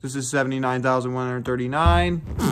This is 79,139.